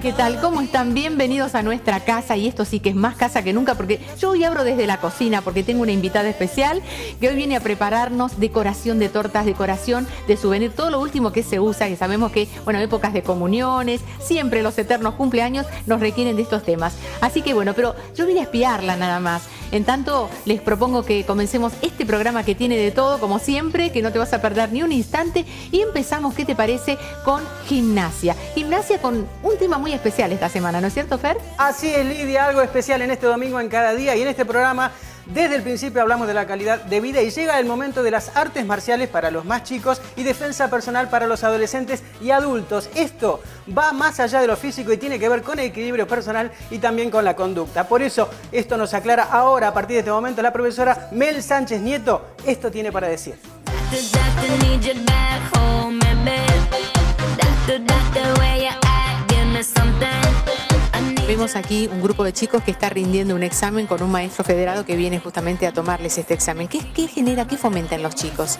¿qué tal? ¿Cómo están? Bienvenidos a nuestra casa y esto sí que es más casa que nunca porque yo hoy abro desde la cocina porque tengo una invitada especial que hoy viene a prepararnos decoración de tortas, decoración de souvenir, todo lo último que se usa, que sabemos que, bueno, épocas de comuniones, siempre los eternos cumpleaños nos requieren de estos temas. Así que bueno, pero yo vine a espiarla nada más. En tanto, les propongo que comencemos este programa que tiene de todo, como siempre, que no te vas a perder ni un instante. Y empezamos, ¿qué te parece? Con gimnasia. Gimnasia con un tema muy especial esta semana, ¿no es cierto, Fer? Así es, Lidia, algo especial en este domingo en cada día y en este programa desde el principio hablamos de la calidad de vida y llega el momento de las artes marciales para los más chicos y defensa personal para los adolescentes y adultos. Esto va más allá de lo físico y tiene que ver con el equilibrio personal y también con la conducta. Por eso esto nos aclara ahora, a partir de este momento, la profesora Mel Sánchez Nieto. Esto tiene para decir. Vemos aquí un grupo de chicos que está rindiendo un examen con un maestro federado que viene justamente a tomarles este examen. ¿Qué, genera, qué fomenta en los chicos?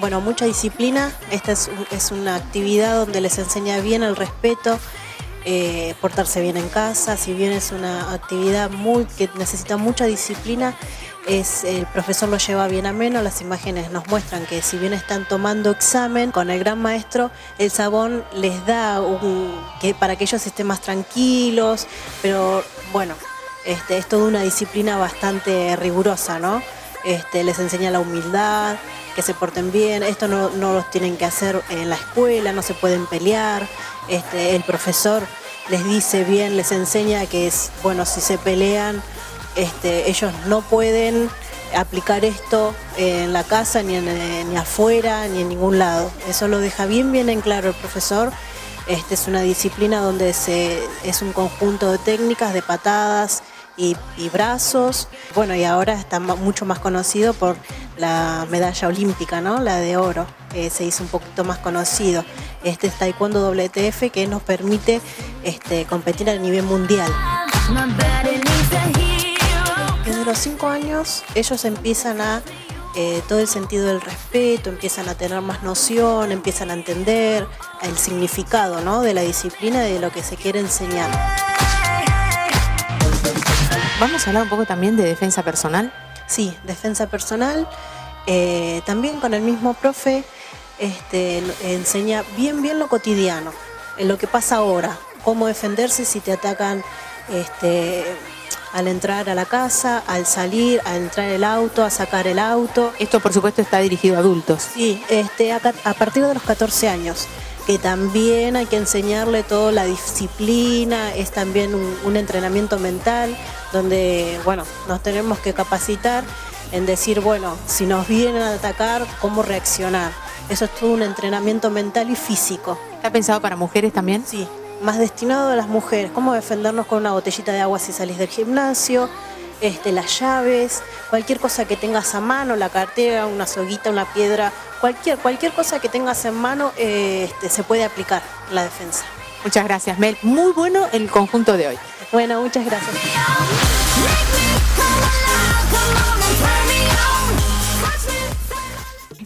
Bueno, mucha disciplina. Esta es, una actividad donde les enseña bien el respeto, eh, portarse bien en casa. Si bien es una actividad muy que necesita mucha disciplina, el profesor lo lleva bien a menos, las imágenes nos muestran que si bien están tomando examen con el gran maestro, el sabón les da un, que para que ellos estén más tranquilos, pero bueno, este, es toda una disciplina bastante rigurosa, ¿no? Este, les enseña la humildad, que se porten bien, esto no, no los tienen que hacer en la escuela, no se pueden pelear, este, el profesor les dice bien, les enseña que es, bueno, si se pelean, este, ellos no pueden aplicar esto en la casa, ni, eh, ni afuera, ni en ningún lado. Eso lo deja bien, bien en claro el profesor. Este es una disciplina donde se, es un conjunto de técnicas, de patadas y, brazos. Bueno, y ahora está mucho más conocido por la medalla olímpica, ¿no? La de oro. se hizo un poquito más conocido. Este es Taekwondo WTF que nos permite este, competir a nivel mundial desde los cinco años ellos empiezan a eh, todo el sentido del respeto, empiezan a tener más noción, empiezan a entender el significado ¿no? de la disciplina y de lo que se quiere enseñar. Vamos a hablar un poco también de defensa personal. Sí, defensa personal. Eh, también con el mismo profe este, enseña bien, bien lo cotidiano, en lo que pasa ahora, cómo defenderse si te atacan este, al entrar a la casa, al salir, a entrar el auto, a sacar el auto. Esto por supuesto está dirigido a adultos. Sí, este, a, partir de los 14 años, que también hay que enseñarle toda la disciplina, es también un, entrenamiento mental, donde bueno, nos tenemos que capacitar en decir, bueno, si nos vienen a atacar, cómo reaccionar. Eso es todo un entrenamiento mental y físico. ¿Está pensado para mujeres también? Sí, más destinado a las mujeres, cómo defendernos con una botellita de agua si salís del gimnasio, este, las llaves, cualquier cosa que tengas a mano, la cartera, una soguita, una piedra, cualquier, cualquier cosa que tengas en mano eh, este, se puede aplicar la defensa. Muchas gracias, Mel. Muy bueno el conjunto de hoy. Bueno, muchas gracias.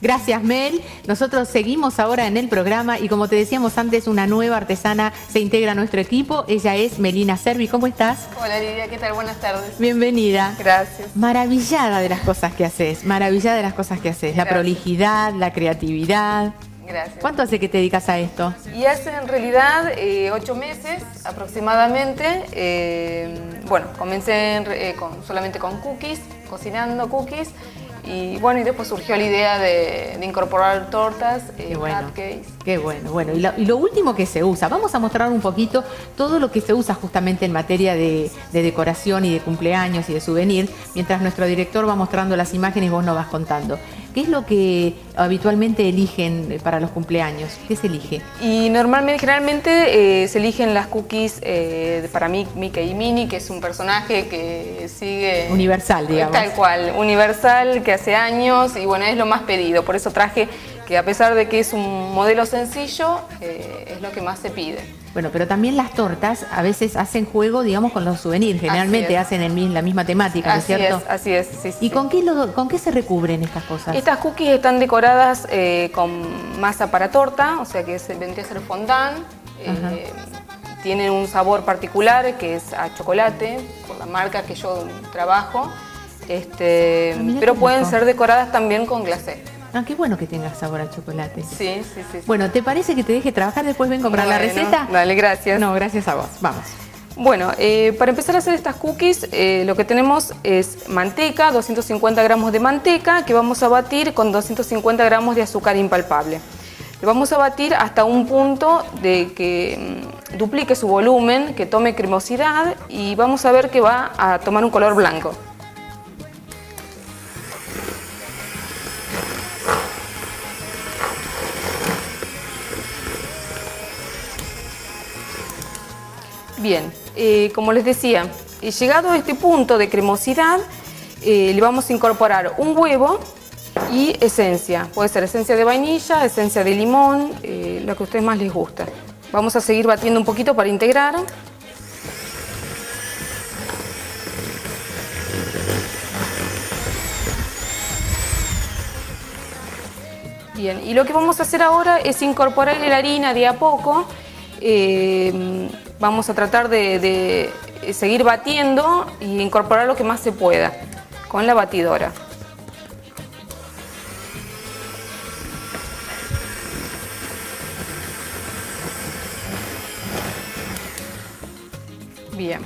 Gracias, Mel. Nosotros seguimos ahora en el programa y como te decíamos antes, una nueva artesana se integra a nuestro equipo. Ella es Melina Servi. ¿Cómo estás? Hola, Lidia. ¿Qué tal? Buenas tardes. Bienvenida. Gracias. Maravillada de las cosas que haces. Maravillada de las cosas que haces. La prolijidad, la creatividad. Gracias. ¿Cuánto hace que te dedicas a esto? Y hace en realidad eh, ocho meses aproximadamente. Eh, bueno, comencé eh, solamente con cookies, cocinando cookies. Y bueno, y después surgió la idea de, incorporar tortas, eh, cupcakes. Qué bueno, bueno. Y lo, último que se usa, vamos a mostrar un poquito todo lo que se usa justamente en materia de, decoración y de cumpleaños y de souvenir, mientras nuestro director va mostrando las imágenes y vos nos vas contando. ¿Qué es lo que habitualmente eligen para los cumpleaños? ¿Qué se elige? Y normalmente, generalmente eh, se eligen las cookies eh, para mí, Mickey y Minnie, que es un personaje que sigue... Universal, digamos. Tal cual, universal, que hace años y bueno, es lo más pedido. Por eso traje que a pesar de que es un modelo sencillo, eh, es lo que más se pide. Bueno, pero también las tortas a veces hacen juego, digamos, con los souvenirs. Generalmente hacen en la misma temática, ¿no es cierto? Es, así es, sí, ¿Y Con, qué con qué se recubren estas cosas? Estas cookies están decoradas eh, con masa para torta, o sea que se vendría a ser fondant. Eh, tienen un sabor particular que es a chocolate, por la marca que yo trabajo, este, Ah, pero pueden rico. ser decoradas también con glacé. Ah, qué bueno que tenga sabor al chocolate. Sí, sí, sí. Bueno, ¿te parece que te deje trabajar? Después vengo para la Bueno, receta. Dale, gracias. No, gracias a vos. Vamos. Bueno, eh, para empezar a hacer estas cookies, eh, lo que tenemos es manteca, 250 gramos de manteca, que vamos a batir con 250 gramos de azúcar impalpable. Lo vamos a batir hasta un punto de que mm, duplique su volumen, que tome cremosidad y vamos a ver que va a tomar un color blanco. Bien, eh, como les decía, eh, llegado a este punto de cremosidad, eh, le vamos a incorporar un huevo y esencia. Puede ser esencia de vainilla, esencia de limón, eh, lo que a ustedes más les gusta. Vamos a seguir batiendo un poquito para integrar. Bien, y lo que vamos a hacer ahora es incorporar la harina de a poco. Vamos a tratar de, seguir batiendo y incorporar lo que más se pueda con la batidora. Bien,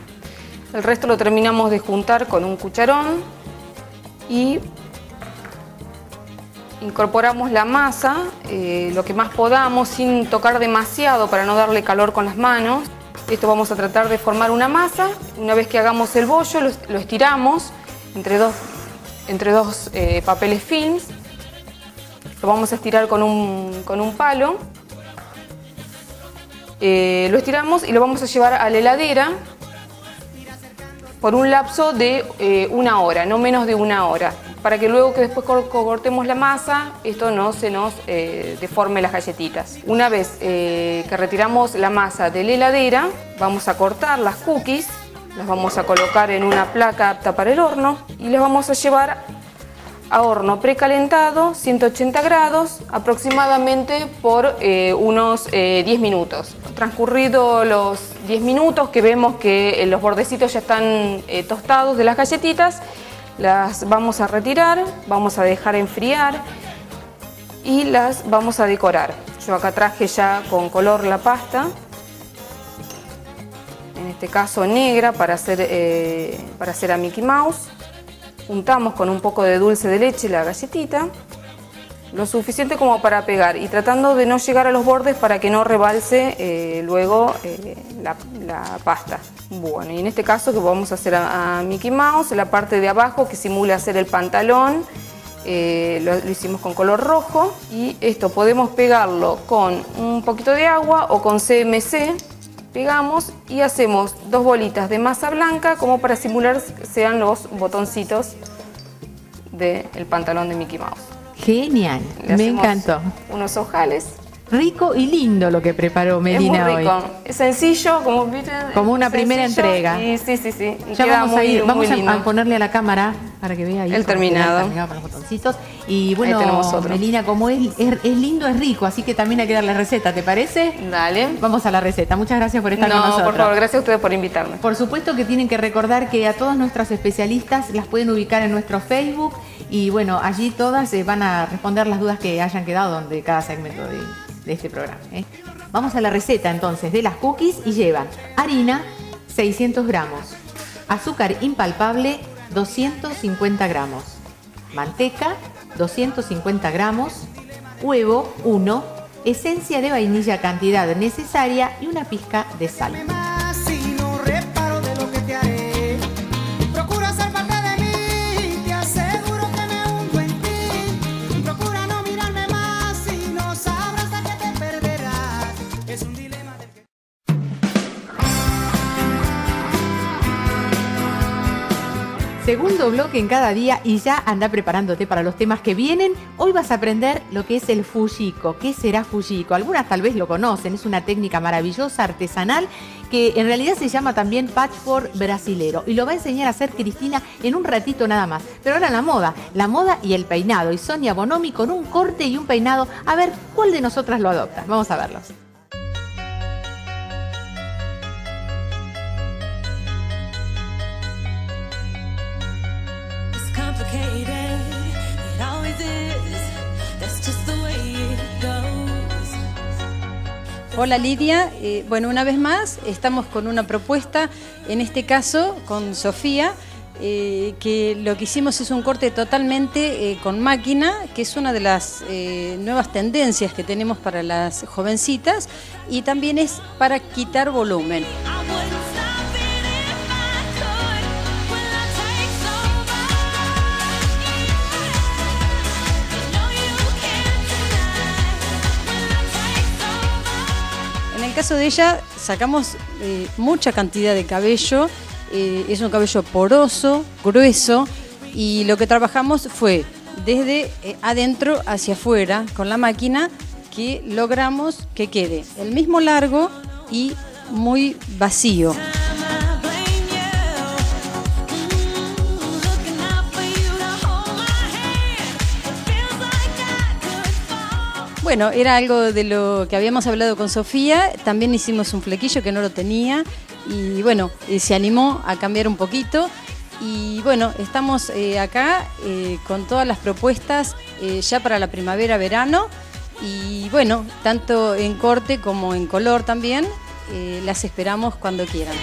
el resto lo terminamos de juntar con un cucharón y incorporamos la masa, eh, lo que más podamos, sin tocar demasiado para no darle calor con las manos. Esto vamos a tratar de formar una masa. Una vez que hagamos el bollo, lo, estiramos entre dos, entre dos eh, papeles films. Lo vamos a estirar con un, con un palo. Eh, lo estiramos y lo vamos a llevar a la heladera por un lapso de eh, una hora, no menos de una hora, para que luego que después cor- cortemos la masa, esto no se nos eh, deforme las galletitas. Una vez eh, que retiramos la masa de la heladera, vamos a cortar las cookies, las vamos a colocar en una placa apta para el horno y las vamos a llevar a horno precalentado, 180 grados, aproximadamente por eh, unos eh, 10 minutos. Transcurrido los 10 minutos que vemos que eh, los bordecitos ya están tostados de las galletitas, las vamos a retirar, vamos a dejar enfriar y las vamos a decorar. Yo acá traje ya con color la pasta, en este caso negra para hacer, eh, para hacer a Mickey Mouse. Juntamos con un poco de dulce de leche la galletita, lo suficiente como para pegar y tratando de no llegar a los bordes para que no rebalse eh, luego eh, la, la pasta. Bueno, y en este caso que vamos a hacer a, a Mickey Mouse, la parte de abajo que simula hacer el pantalón, eh, lo, lo hicimos con color rojo y esto podemos pegarlo con un poquito de agua o con CMC, pegamos y hacemos dos bolitas de masa blanca como para simular sean los botoncitos del pantalón de Mickey Mouse. Genial, me encantó. Unos ojales. Rico y lindo lo que preparó Medina es muy hoy. rico. Es sencillo, como una primera entrega. Y sí, sí, sí. y Ya queda vamos a ir, vamos a- ponerle a la cámara para que vea ahí. El terminado. con los botoncitos. Y bueno. Melina, como es, es, es lindo, es rico, así que también hay que darle receta, ¿te parece? Dale. Vamos a la receta. Muchas gracias por estar con No, nosotros. por favor, gracias a ustedes por invitarme. Por supuesto que tienen que recordar que a todas nuestras especialistas las pueden ubicar en nuestro Facebook y bueno, allí todas eh, van a responder las dudas que hayan quedado de cada segmento de, de este programa. ¿eh? Vamos a la receta entonces de las cookies y llevan harina 600 gramos, azúcar impalpable 250 gramos, manteca 250 gramos, huevo 1, esencia de vainilla cantidad necesaria y una pizca de sal. Segundo bloque en cada día y ya anda preparándote para los temas que vienen. Hoy vas a aprender lo que es el fujiko. ¿Qué será fujiko? Algunas tal vez lo conocen. Es una técnica maravillosa, artesanal, que en realidad se llama también patchwork brasilero. Y lo va a enseñar a hacer Cristina en un ratito nada más. Pero ahora la moda, la moda y el peinado. Y Sonia Bonomi con un corte y un peinado. A ver, ¿cuál de nosotras lo adopta? Vamos a verlos. Hola Lidia, eh, bueno una vez más estamos con una propuesta, en este caso con Sofía, eh, que lo que hicimos es un corte totalmente eh, con máquina, que es una de las nuevas tendencias que tenemos para las jovencitas y también es para quitar volumen. Caso de ella sacamos eh, mucha cantidad de cabello, eh, es un cabello poroso, grueso, y lo que trabajamos fue desde eh, adentro hacia afuera con la máquina que logramos que quede el mismo largo y muy vacío. Bueno, era algo de lo que habíamos hablado con Sofía. También hicimos un flequillo que no lo tenía y bueno, eh, se animó a cambiar un poquito. Y bueno, estamos eh, acá eh, con todas las propuestas ya para la primavera-verano. Y bueno, tanto en corte como en color también, las esperamos cuando quieran.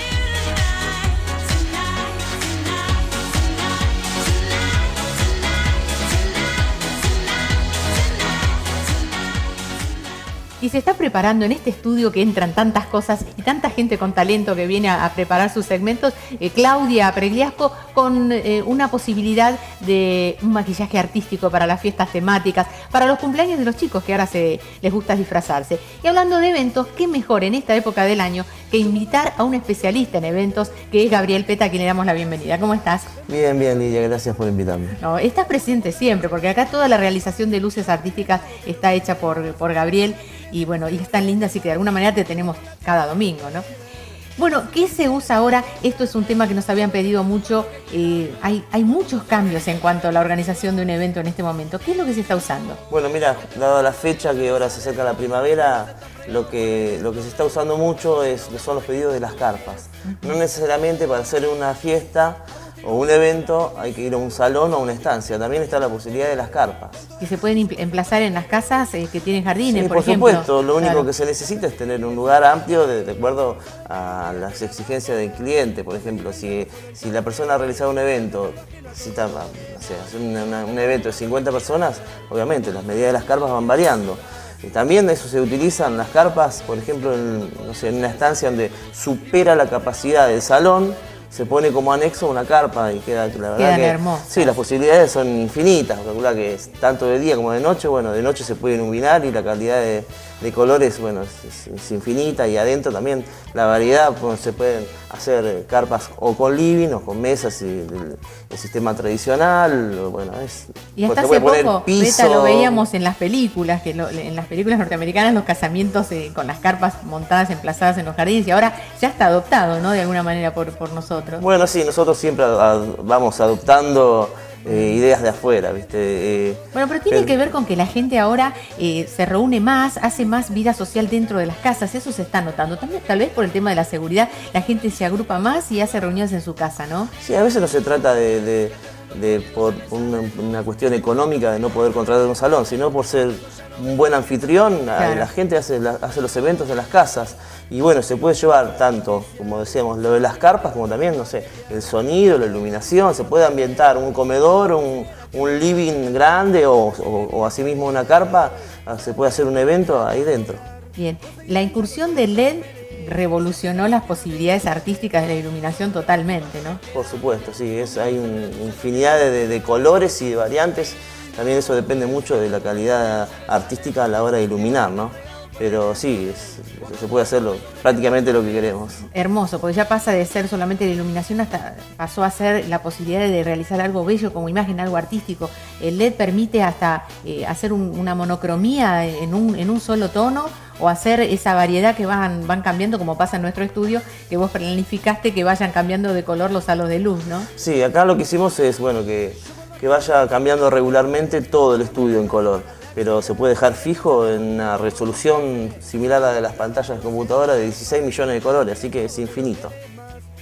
Y se está preparando en este estudio que entran tantas cosas y tanta gente con talento que viene a, preparar sus segmentos, eh, Claudia Pregliasco, con eh, una posibilidad de un maquillaje artístico para las fiestas temáticas, para los cumpleaños de los chicos que ahora se, les gusta disfrazarse. Y hablando de eventos, ¿qué mejor en esta época del año que invitar a un especialista en eventos que es Gabriel Peta, a quien le damos la bienvenida? ¿Cómo estás? Bien, bien, Lidia, gracias por invitarme. No, estás presente siempre, porque acá toda la realización de luces artísticas está hecha por, por Gabriel y bueno, y es tan linda, así que de alguna manera te tenemos cada domingo, ¿no? Bueno, ¿qué se usa ahora? Esto es un tema que nos habían pedido mucho. eh, hay, hay muchos cambios en cuanto a la organización de un evento en este momento. ¿Qué es lo que se está usando? Bueno, mira, dada la fecha que ahora se acerca la primavera, lo que, lo que se está usando mucho es, son los pedidos de las carpas. No necesariamente para hacer una fiesta o un evento hay que ir a un salón o a una estancia. También está la posibilidad de las carpas. Que se pueden emplazar en las casas eh, que tienen jardines, Sí, por, por, ejemplo. supuesto, lo único Claro. que se necesita es tener un lugar amplio de, de acuerdo a las exigencias del cliente. Por ejemplo, si, si la persona ha realizado un evento, necesita una- una- un evento de 50 personas, obviamente las medidas de las carpas van variando. También eso se utilizan las carpas, por ejemplo, en, no sé, en una estancia donde supera la capacidad del salón, se pone como anexo una carpa y queda, la verdad Quedan que. Sí, las posibilidades son infinitas. Calcula que es tanto de día como de noche. Bueno, de noche se puede iluminar y la calidad de, de colores, bueno, es, infinita. Y adentro también la variedad, pues, se pueden hacer eh, carpas o con living o con mesas y el, el sistema tradicional. Bueno, es. Y hasta hace poco. Beta, lo veíamos en las películas, que lo- en las películas norteamericanas los casamientos eh, con las carpas montadas, emplazadas en los jardines, y ahora ya está adoptado, ¿no? De alguna manera por, por nosotros. Bueno, sí, nosotros siempre vamos adoptando eh, ideas de afuera, ¿viste? Eh, Bueno, pero tiene que ver con que la gente ahora eh, se reúne más, hace más vida social dentro de las casas, eso se está notando. También tal vez por el tema de la seguridad, la gente se agrupa más y hace reuniones en su casa, ¿no? Sí, a veces no se trata de, de- de por una, una cuestión económica de no poder contratar un salón, sino por ser un buen anfitrión. Claro. La gente hace, la- hace los eventos en las casas y bueno, se puede llevar tanto, como decíamos, lo de las carpas, como también, no sé, el sonido, la iluminación, se puede ambientar un comedor, un, un living grande o, o, o asimismo una carpa, ah, se puede hacer un evento ahí dentro. Bien, la incursión del LED revolucionó las posibilidades artísticas de la iluminación totalmente, ¿no? Por supuesto, sí, es, hay una infinidad de- de colores y de variantes. También eso depende mucho de la calidad artística a la hora de iluminar, ¿no? Pero sí, es- se puede hacerlo prácticamente lo que queremos. Hermoso, porque ya pasa de ser solamente la iluminación hasta pasó a ser la posibilidad de realizar algo bello como imagen, algo artístico. El LED permite hasta eh, hacer un- una monocromía en un, en un solo tono o hacer esa variedad que van, van cambiando como pasa en nuestro estudio, que vos planificaste que vayan cambiando de color los halos de luz, ¿no? Sí, acá lo que hicimos es, bueno, que, que vaya cambiando regularmente todo el estudio en color. Pero se puede dejar fijo en una resolución similar a la de las pantallas de computadora de 16 millones de colores, así que es infinito.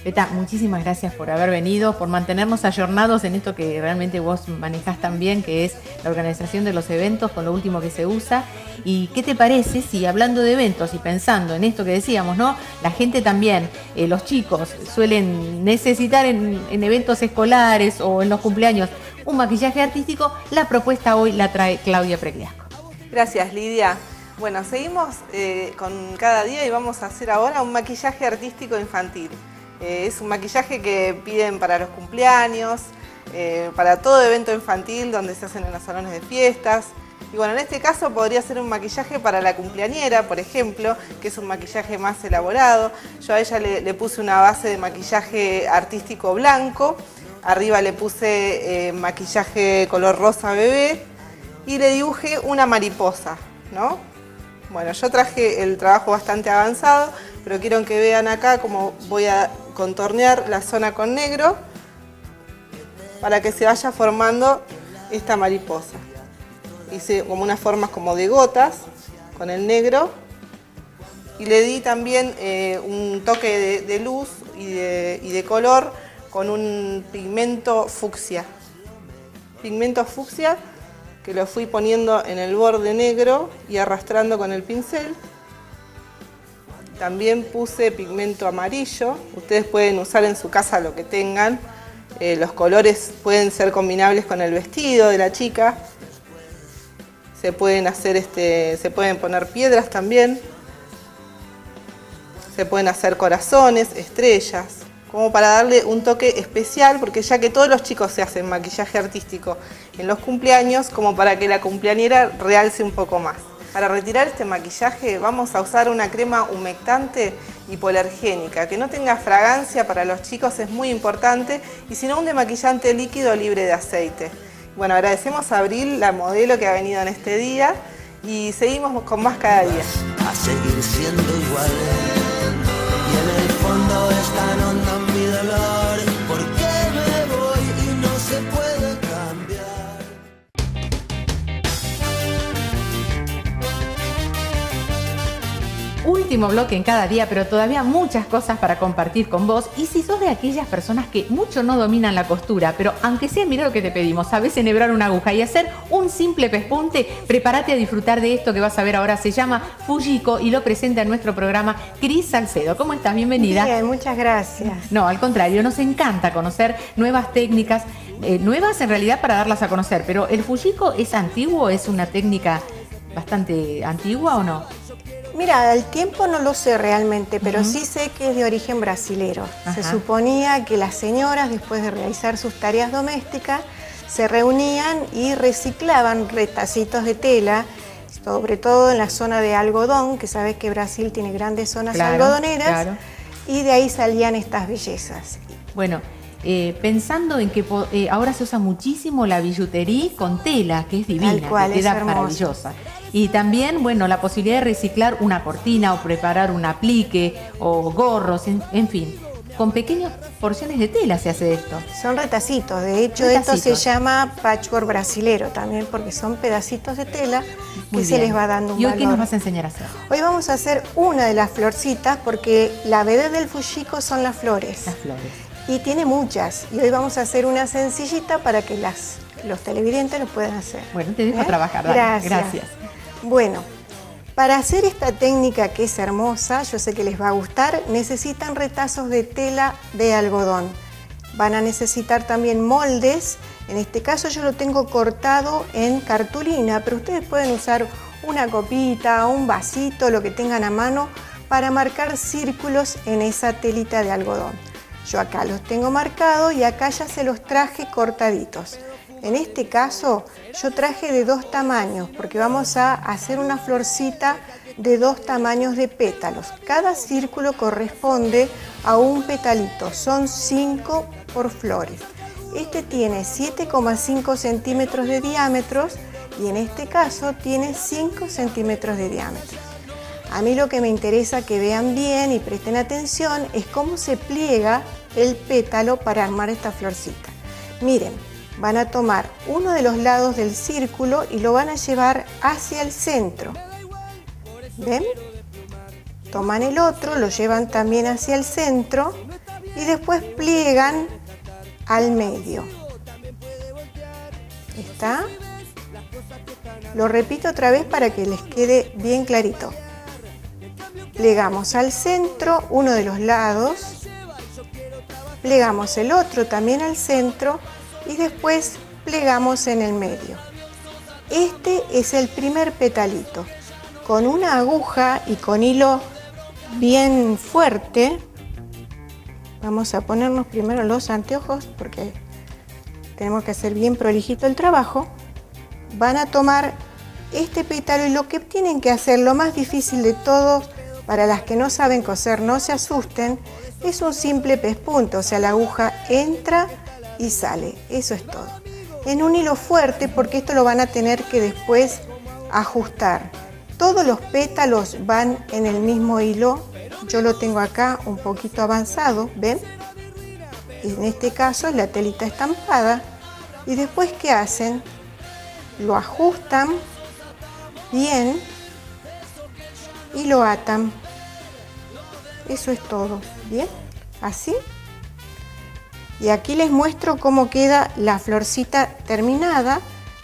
Beta, muchísimas gracias por haber venido, por mantenernos ayornados en esto que realmente vos manejás tan bien, que es la organización de los eventos con lo último que se usa. ¿Y qué te parece si hablando de eventos y pensando en esto que decíamos, ¿no? La gente también, eh, los chicos suelen necesitar en, en eventos escolares o en los cumpleaños un maquillaje artístico, la propuesta hoy la trae Claudia Pregliasco. Gracias, Lidia. Bueno, seguimos eh, con cada día y vamos a hacer ahora un maquillaje artístico infantil. Eh, es un maquillaje que piden para los cumpleaños, eh, para todo evento infantil donde se hacen en los salones de fiestas. Y bueno, en este caso podría ser un maquillaje para la cumpleañera, por ejemplo, que es un maquillaje más elaborado. Yo a ella le, le puse una base de maquillaje artístico blanco, arriba le puse eh, maquillaje color rosa bebé y le dibujé una mariposa, ¿no? Bueno, yo traje el trabajo bastante avanzado, pero quiero que vean acá cómo voy a contornear la zona con negro para que se vaya formando esta mariposa. Hice como unas formas como de gotas con el negro y le di también eh, un toque de, luz y de color con un pigmento fucsia. Pigmento fucsia que lo fui poniendo en el borde negro y arrastrando con el pincel. También puse pigmento amarillo. Ustedes pueden usar en su casa lo que tengan. Eh, los colores pueden ser combinables con el vestido de la chica. Se pueden hacer este, se pueden poner piedras también. Se pueden hacer corazones, estrellas, como para darle un toque especial, porque ya que todos los chicos se hacen maquillaje artístico en los cumpleaños, como para que la cumpleañera realce un poco más. Para retirar este maquillaje vamos a usar una crema humectante hipoalergénica, que no tenga fragancia para los chicos es muy importante, y sino un demaquillante líquido libre de aceite. Bueno, agradecemos a Abril, la modelo que ha venido en este día, y seguimos con más cada día. a seguir siendo iguales. Fondo está en hondo mi dolor. Último bloque en cada día, pero todavía muchas cosas para compartir con vos. Y si sos de aquellas personas que mucho no dominan la costura, pero aunque sea, mira lo que te pedimos, sabes enhebrar una aguja y hacer un simple pespunte, prepárate a disfrutar de esto que vas a ver ahora. Se llama Fujiko y lo presenta en nuestro programa Cris Salcedo. ¿Cómo estás? Bienvenida. Bien, muchas gracias. No, al contrario, nos encanta conocer nuevas técnicas, eh, nuevas en realidad para darlas a conocer, pero ¿el Fujiko es antiguo? ¿Es una técnica bastante antigua o no? Mira, el tiempo no lo sé realmente, pero sí sé que es de origen brasilero. Se suponía que las señoras, después de realizar sus tareas domésticas, se reunían y reciclaban retacitos de tela, sobre todo en la zona de algodón, que sabes que Brasil tiene grandes zonas Claro, algodoneras, claro. y de ahí salían estas bellezas. Bueno, eh, pensando en que eh, ahora se usa muchísimo la billutería con tela, que es divina, Tal cual, que es queda hermoso. maravillosa. Y también, bueno, la posibilidad de reciclar una cortina o preparar un aplique o gorros, en, en fin. Con pequeñas porciones de tela se hace esto. Son retacitos, de hecho esto se llama patchwork brasilero también, porque son pedacitos de tela que Muy se bien. les va dando un ¿Y hoy qué nos valor. vas a enseñar a hacer? Hoy vamos a hacer una de las florcitas porque la vedette del Fujiko son las flores. Las flores. Y tiene muchas. Y hoy vamos a hacer una sencillita para que las, los televidentes lo puedan hacer. Bueno, te dejo ¿Eh? trabajar. dale. Gracias. Gracias. Bueno, para hacer esta técnica que es hermosa, yo sé que les va a gustar, necesitan retazos de tela de algodón. Van a necesitar también moldes. En este caso yo lo tengo cortado en cartulina, pero ustedes pueden usar una copita, un vasito, lo que tengan a mano, para marcar círculos en esa telita de algodón. Yo acá los tengo marcados y acá ya se los traje cortaditos. En este caso yo traje de dos tamaños porque vamos a hacer una florcita de dos tamaños de pétalos. Cada círculo corresponde a un petalito, son 5 por flores. Este tiene 7,5 centímetros de diámetro y en este caso tiene 5 centímetros de diámetro. A mí lo que me interesa que vean bien y presten atención es cómo se pliega el pétalo para armar esta florcita. Miren, van a tomar uno de los lados del círculo y lo van a llevar hacia el centro. ¿Ven? Toman el otro, lo llevan también hacia el centro y después pliegan al medio. ¿Está? Lo repito otra vez para que les quede bien clarito. Plegamos al centro uno de los lados, plegamos el otro también al centro y después plegamos en el medio. Este es el primer petalito. Con una aguja y con hilo bien fuerte, vamos a ponernos primero los anteojos porque tenemos que hacer bien prolijito el trabajo. Van a tomar este pétalo y lo que tienen que hacer, lo más difícil de todo, para las que no saben coser, no se asusten, es un simple pespunto, o sea, la aguja entra y sale, eso es todo. En un hilo fuerte porque esto lo van a tener que después ajustar. Todos los pétalos van en el mismo hilo, yo lo tengo acá un poquito avanzado, ¿ven? En este caso es la telita estampada. Y después, ¿qué hacen? Lo ajustan bien y lo atan. Eso es todo, ¿bien? Así. Y aquí les muestro cómo queda la florcita terminada.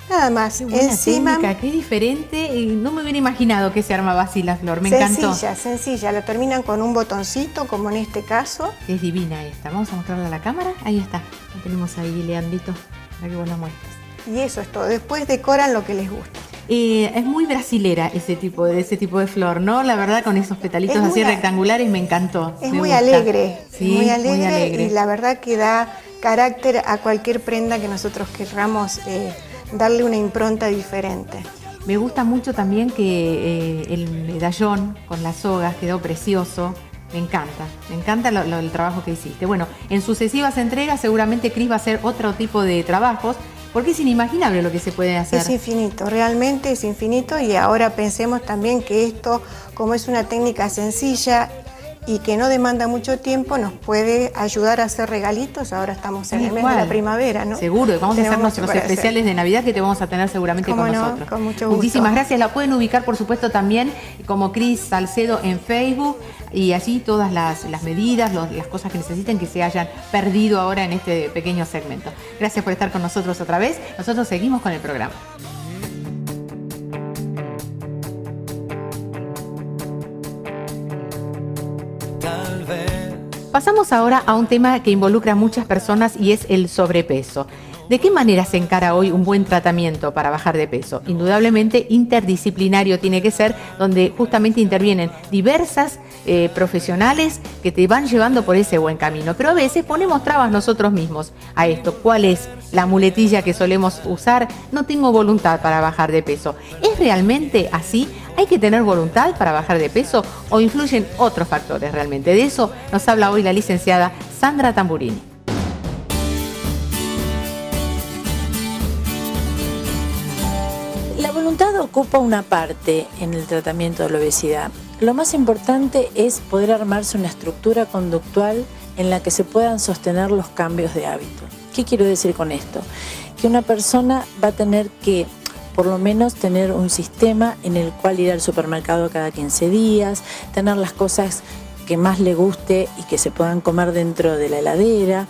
Nada más, Qué buena encima... técnica, qué diferente. No me hubiera imaginado que se armaba así la flor. Me encantó. sencilla, sencilla. Lo terminan con un botoncito, como en este caso. Es divina esta. Vamos a mostrarla a la cámara. Ahí está. La tenemos ahí, Leandrito, para que vos la muestres. Y eso es todo. Después decoran lo que les gusta. Eh, es muy brasilera ese tipo de ese tipo de flor, ¿no? La verdad con esos petalitos Es así rectangulares me encantó. Es me muy alegre, Sí, muy, alegre muy alegre. y la verdad que da carácter a cualquier prenda que nosotros querramos eh, darle una impronta diferente. Me gusta mucho también que eh, el medallón con las sogas quedó precioso. Me encanta, me encanta lo- lo- el trabajo que hiciste. Bueno, en sucesivas entregas seguramente Cris va a hacer otro tipo de trabajos porque es inimaginable lo que se puede hacer. Es infinito, realmente es infinito y ahora pensemos también que esto, como es una técnica sencilla y que no demanda mucho tiempo, nos puede ayudar a hacer regalitos. Ahora estamos en el mes de la primavera, ¿no? Seguro, y vamos a hacer nuestros hacer. especiales de Navidad que te vamos a tener seguramente con no, nosotros. con mucho gusto. Muchísimas gracias. La pueden ubicar, por supuesto, también como Cris Salcedo en Facebook y allí todas las, las medidas, los- las cosas que necesiten que se hayan perdido ahora en este pequeño segmento. Gracias por estar con nosotros otra vez. Nosotros seguimos con el programa. Pasamos ahora a un tema que involucra a muchas personas y es el sobrepeso. ¿De qué manera se encara hoy un buen tratamiento para bajar de peso? Indudablemente interdisciplinario tiene que ser, donde justamente intervienen diversas eh, profesionales que te van llevando por ese buen camino. Pero a veces ponemos trabas nosotros mismos a esto. ¿Cuál es la muletilla que solemos usar? No tengo voluntad para bajar de peso. ¿Es realmente así? ¿Hay que tener voluntad para bajar de peso o influyen otros factores realmente? De eso nos habla hoy la licenciada Sandra Tamburini. Voluntad ocupa una parte en el tratamiento de la obesidad. Lo más importante es poder armarse una estructura conductual en la que se puedan sostener los cambios de hábito. ¿Qué quiero decir con esto? Que una persona va a tener que por lo menos tener un sistema en el cual ir al supermercado cada 15 días, tener las cosas que más le guste y que se puedan comer dentro de la heladera,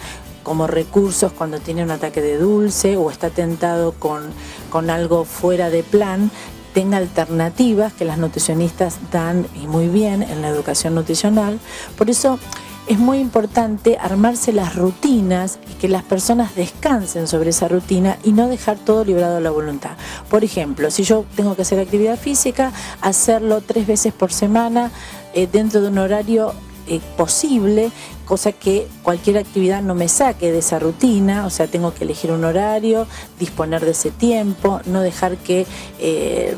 como recursos cuando tiene un ataque de dulce o está tentado con, con algo fuera de plan, tenga alternativas que las nutricionistas dan y muy bien en la educación nutricional. Por eso es muy importante armarse las rutinas y que las personas descansen sobre esa rutina y no dejar todo librado a la voluntad. Por ejemplo, si yo tengo que hacer actividad física, hacerlo tres veces por semana eh, dentro de un horario eh, posible, cosa que cualquier actividad no me saque de esa rutina, o sea, tengo que elegir un horario, disponer de ese tiempo, no dejar que, eh,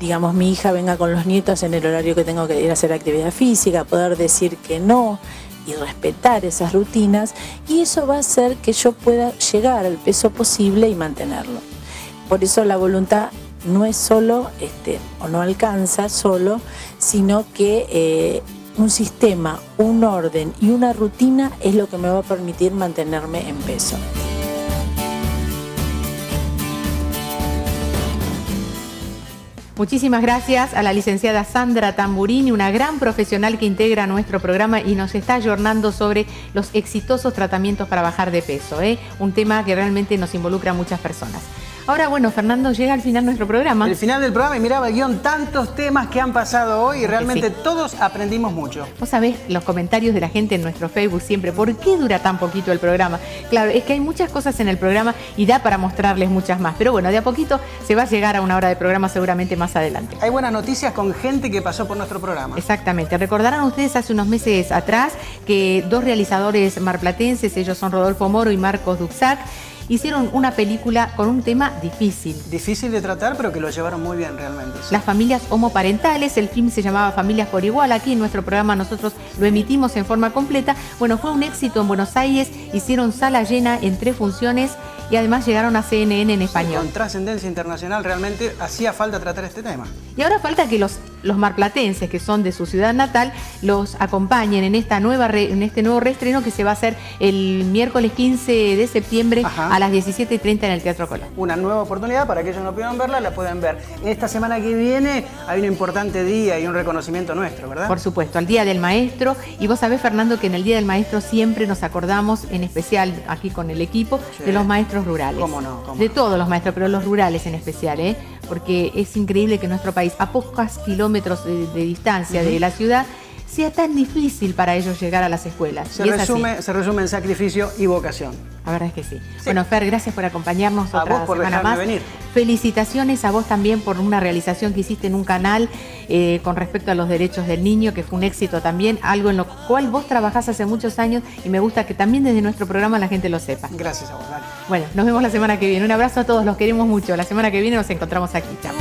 digamos, mi hija venga con los nietos en el horario que tengo que ir a hacer actividad física, poder decir que no y respetar esas rutinas, y eso va a hacer que yo pueda llegar al peso posible y mantenerlo. Por eso la voluntad no es solo, este, o no alcanza solo, sino que eh, un sistema, un orden y una rutina es lo que me va a permitir mantenerme en peso. Muchísimas gracias a la licenciada Sandra Tamburini, una gran profesional que integra nuestro programa y nos está ayornando sobre los exitosos tratamientos para bajar de peso, ¿eh? un tema que realmente nos involucra a muchas personas. Ahora, bueno, Fernando, llega al final nuestro programa. El final del programa y miraba el guion, tantos temas que han pasado hoy y realmente sí. todos aprendimos mucho. Vos sabés los comentarios de la gente en nuestro Facebook siempre, ¿por qué dura tan poquito el programa? Claro, es que hay muchas cosas en el programa y da para mostrarles muchas más, pero bueno, de a poquito se va a llegar a una hora de programa seguramente más adelante. Hay buenas noticias con gente que pasó por nuestro programa. Exactamente. Recordarán ustedes hace unos meses atrás que dos realizadores marplatenses, ellos son Rodolfo Moro y Marcos Duxac, hicieron una película con un tema difícil. Difícil de tratar, pero que lo llevaron muy bien realmente. sí. Las familias homoparentales, el film se llamaba Familias por Igual, aquí en nuestro programa nosotros lo emitimos en forma completa. Bueno, fue un éxito en Buenos Aires, hicieron sala llena en tres funciones y además llegaron a CNN en español. Con trascendencia internacional realmente hacía falta tratar este tema. Y ahora falta que los, los marplatenses, que son de su ciudad natal, los acompañen en, esta nueva re- en este nuevo reestreno que se va a hacer el miércoles 15 de septiembre Ajá. a las 17.30 en el Teatro Colón. Una nueva oportunidad para aquellos que no pudieron verla, la pueden ver. Esta semana que viene hay un importante día y un reconocimiento nuestro, ¿verdad? Por supuesto, al Día del Maestro. Y vos sabés, Fernando, que en el Día del Maestro siempre nos acordamos, en especial aquí con el equipo, Sí. de los maestros rurales. ¿Cómo no? ¿Cómo de todos los maestros, pero los rurales en especial, ¿eh? Porque es increíble que nuestro país, a pocos kilómetros de, de distancia de la ciudad, sea tan difícil para ellos llegar a las escuelas. Se así. resume, se resume en sacrificio y vocación. La verdad es que sí. Bueno, Fer, gracias por acompañarnos A otra vos por semana más. venir. Felicitaciones a vos también por una realización que hiciste en un canal eh, con respecto a los derechos del niño, que fue un éxito también, algo en lo cual vos trabajás hace muchos años y me gusta que también desde nuestro programa la gente lo sepa. Gracias a vos, dale. Bueno, nos vemos la semana que viene. Un abrazo a todos, los queremos mucho. La semana que viene nos encontramos aquí. Chao.